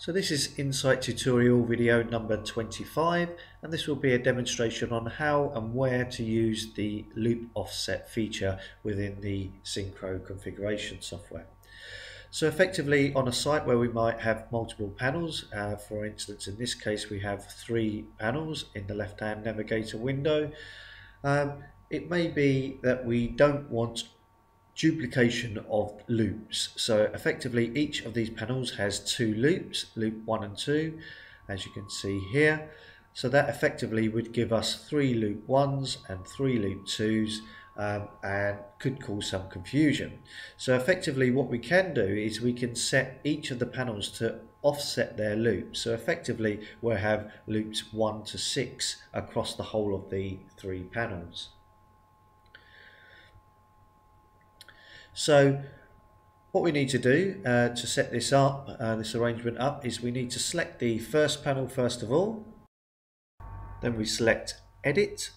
So this is Incite tutorial video number 25 and this will be a demonstration on how and where to use the loop offset feature within the Syncro configuration software. So effectively on a site where we might have multiple panels, uh, for instance in this case we have three panels in the left hand navigator window, um, it may be that we don't want duplication of loops. So effectively each of these panels has two loops, loop 1 and 2, as you can see here. So that effectively would give us three loop 1s and three loop 2s um, and could cause some confusion. So effectively what we can do is we can set each of the panels to offset their loops. So effectively we'll have loops 1 to 6 across the whole of the three panels. So what we need to do uh, to set this up, uh, this arrangement up, is we need to select the first panel first of all. Then we select Edit.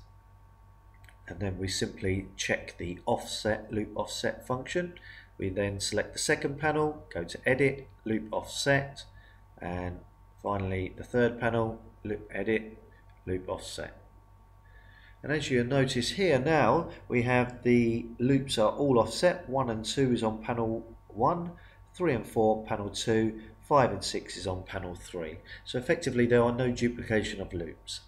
And then we simply check the offset, loop offset function. We then select the second panel, go to Edit, Loop Offset, and finally the third panel, Loop Edit, Loop Offset. And as you'll notice here now, we have the loops are all offset. 1 and 2 is on panel 1, 3 and 4 panel 2, 5 and 6 is on panel 3. So effectively there are no duplication of loops.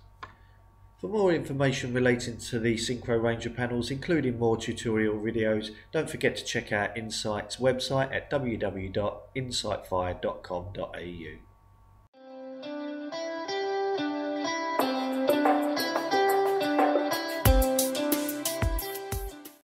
For more information relating to the Syncro Ranger panels, including more tutorial videos, don't forget to check out Incite's website at www.incitefire.com.au.